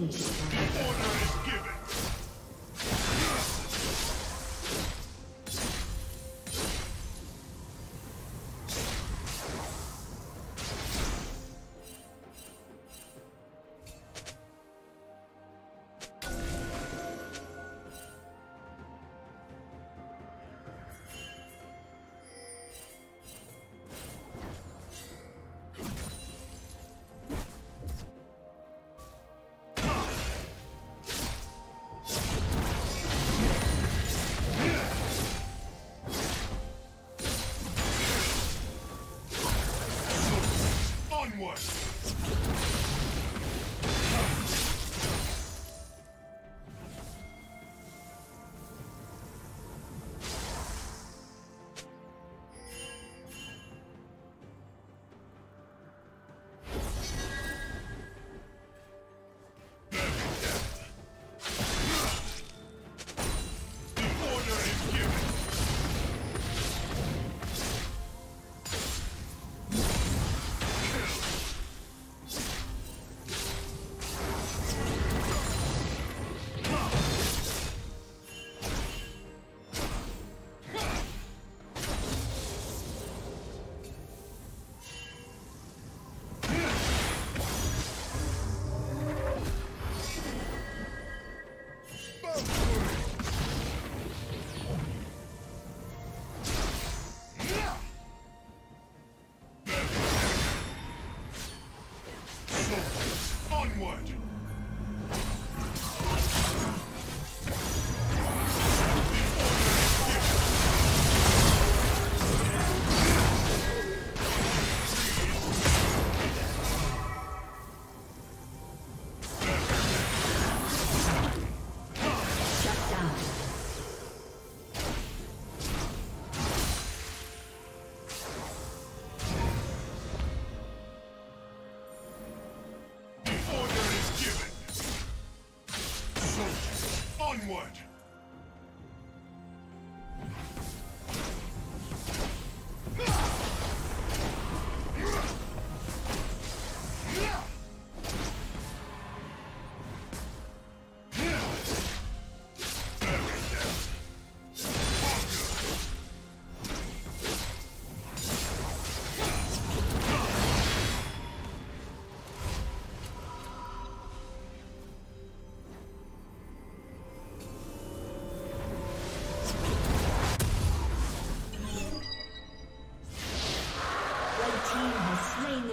Lynch.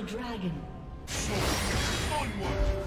Dragon. Onward!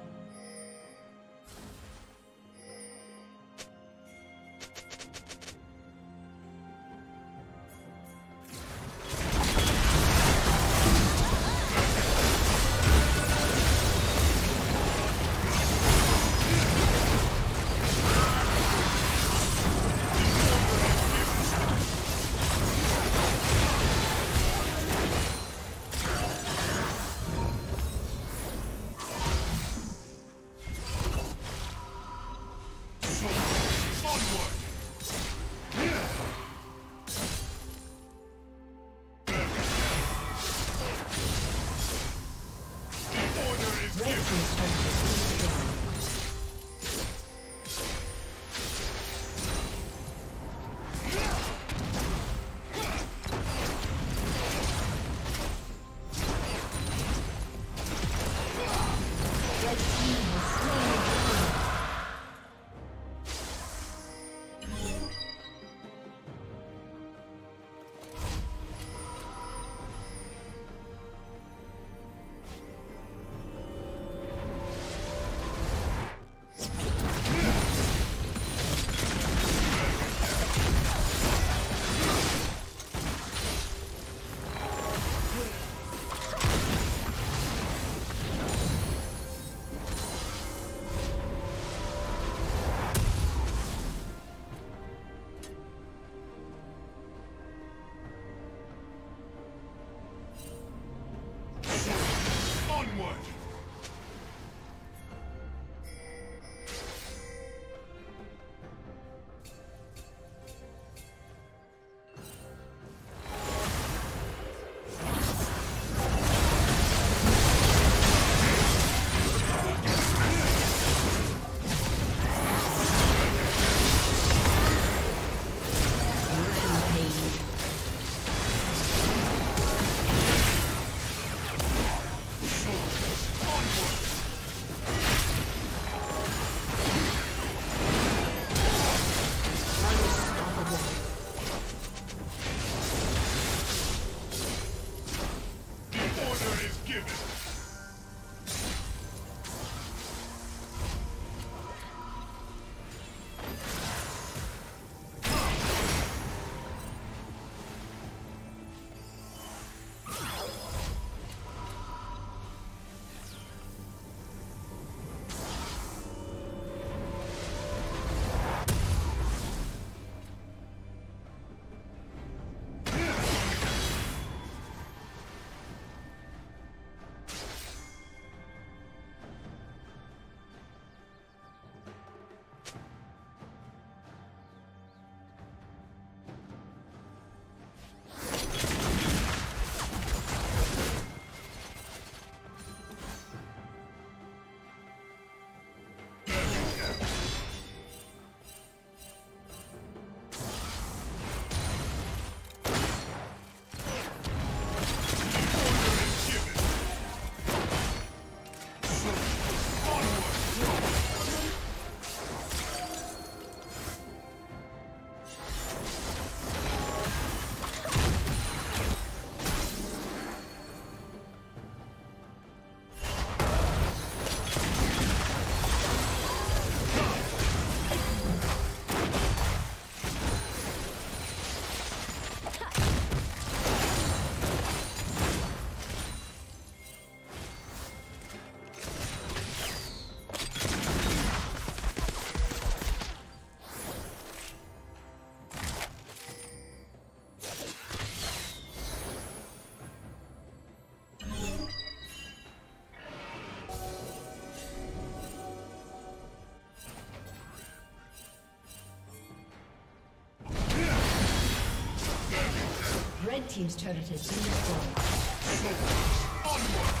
Team's turret has been destroyed. Onward!